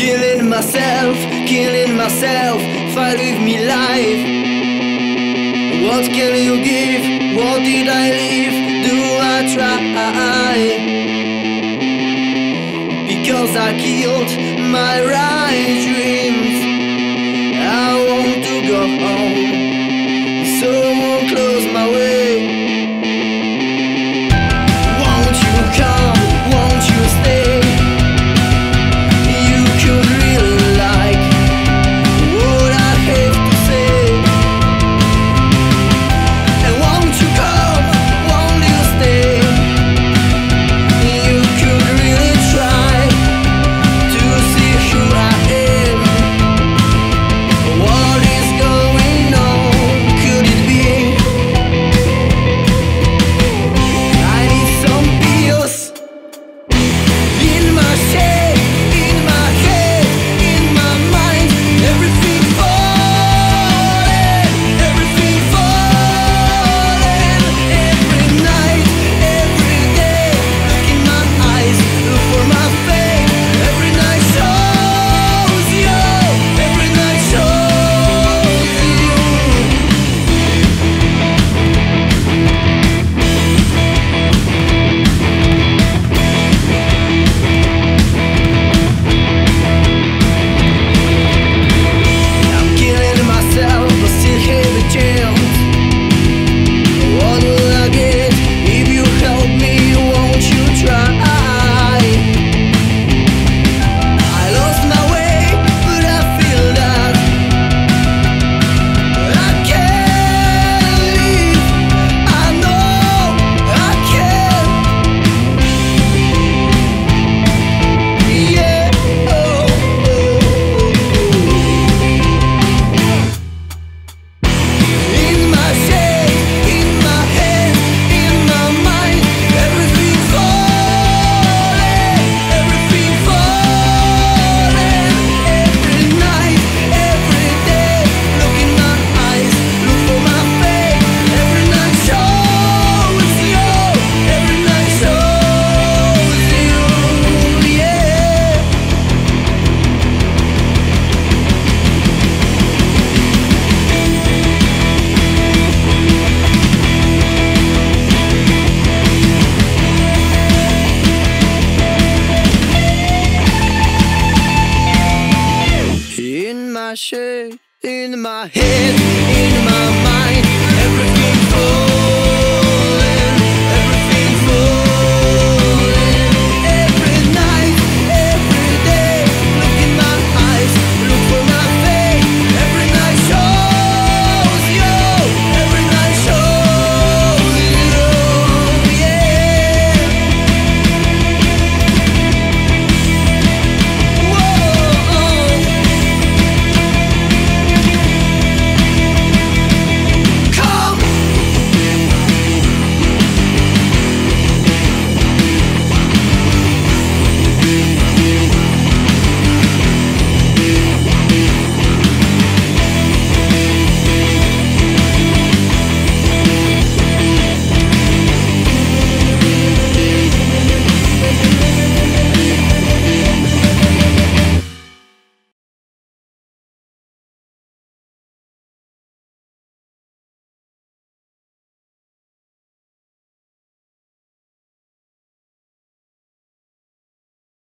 Killing myself, killing myself if I me life What can you give? What did I leave? Do I try? Because I killed my right dream shirt, in my head, in my mind, everything's full.